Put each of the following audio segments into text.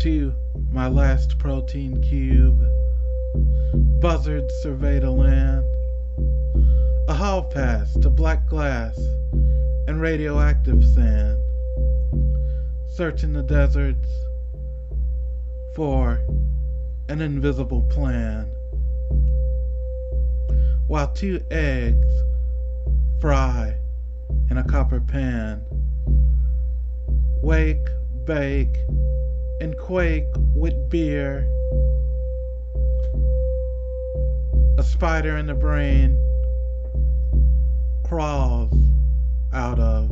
to my last protein cube. Buzzards survey the land. A hall pass to black glass and radioactive sand. Searching the deserts for an invisible plan. While two eggs fry in a copper pan. Wake, bake, and quake with beer. A spider in the brain crawls out of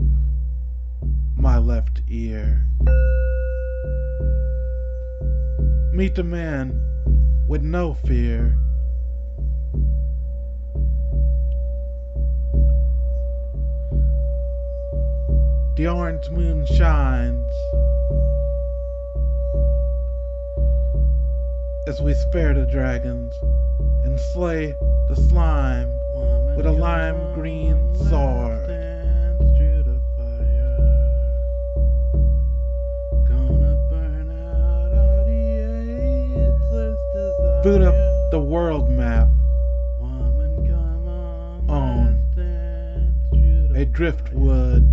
my left ear. Meet the man with no fear. The orange moon shines as we spare the dragons and slay the slime with a lime green sword. Boot up the world map on a driftwood